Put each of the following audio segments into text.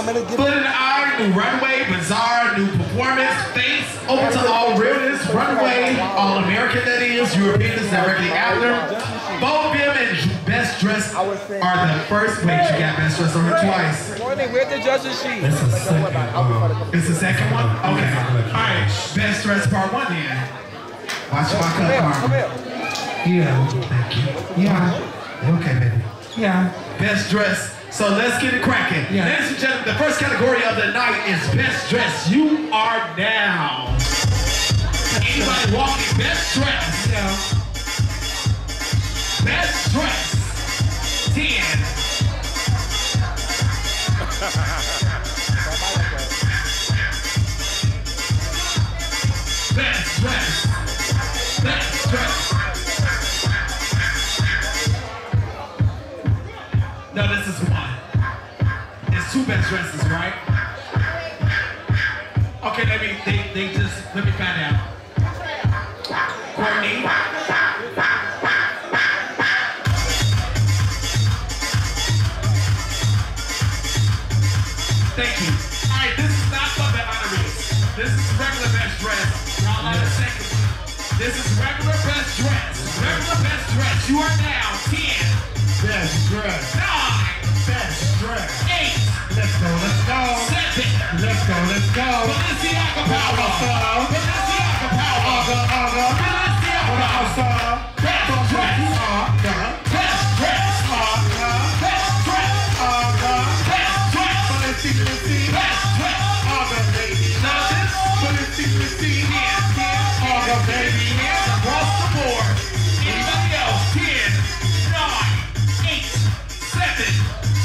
I'm gonna give Foot in the eye, new runway, bizarre, new performance, face, open to all realness, runway, all American that is, European is directly after. Both them and best Dressed are the first. Wait, you got best Dressed on her twice. Morning, where's the judges sheet? It's the second. uh, It's the second one? Okay. All right. Best Dressed part one then. Watch my Come here, cup, come Carmen. here. Yeah. Thank you. Yeah. Okay, baby. Yeah. Best dress. So let's get it cracking. Yeah. Ladies and gentlemen, the first category of the night is best dress. You are now. Anybody walking best dress? Yeah. Best dress. 10. Best dress. Best dress. Two best dresses, right? Okay, let me, they, they just, let me find out. Courtney. Thank you. All right, this is not the honorees. This is regular best dress. Y'all are the second. This is regular best dress. Regular best dress. You are now 10, Best dress. 9, Aga, baby. Hands across the board. Anybody else? 10, 9, 8, 7,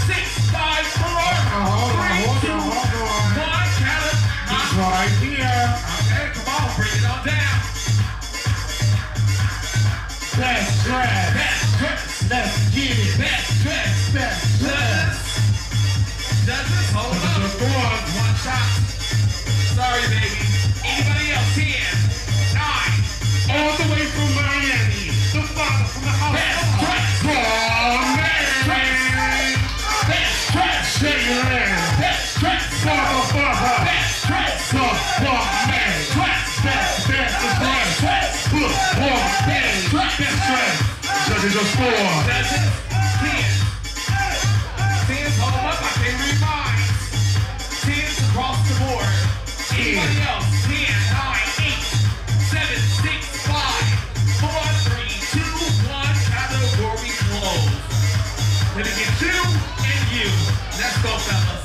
6, 5, 4, Hold on, 3, hold 2, on, hold on. 1. Count it. It's right here. Okay, come on. Bring it on down. Best dress. Best dress. Let's get it. Best dress. Best dress. Judges. Judges, hold up. One. One shot. Sorry, baby. Anybody Judges just four. Judges. 10. 10's hold up. I can't read mine. 10's across the board. Anybody else? 10, 9, 8, 7, 6, 5, 4, 3, 2, 1. Category closed. Let me get you and you. Let's go, fellas.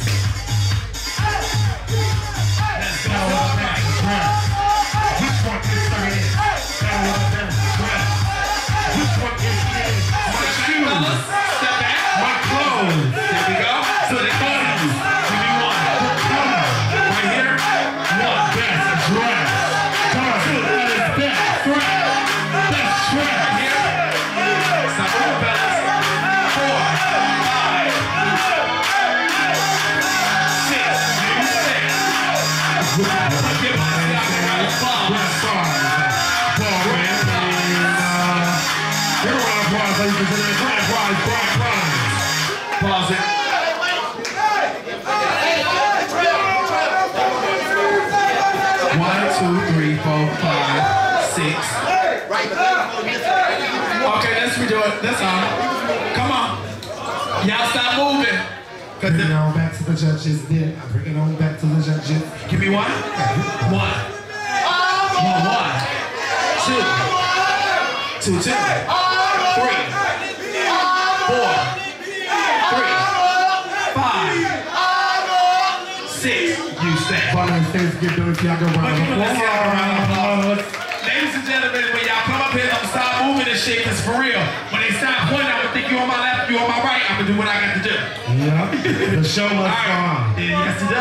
Let's go. One, two, three, four, five, six. Okay, let's redo it. That's all. Come on. Y'all stop moving. Bring it on back to the judges. Then I bring it on back to the judges. give me one. One. One, one. Two. Two, two. Three. Four. Three. Five. Six. You stand. Following states, give them a Tiago round of Let's get a round of applause. Ladies and gentlemen, when y'all come up here, don't stop moving and shit, cause for real, when they stop pointing, I'm gonna think you on my left, do what I got to do. Yeah. The show must go on. Yes it does.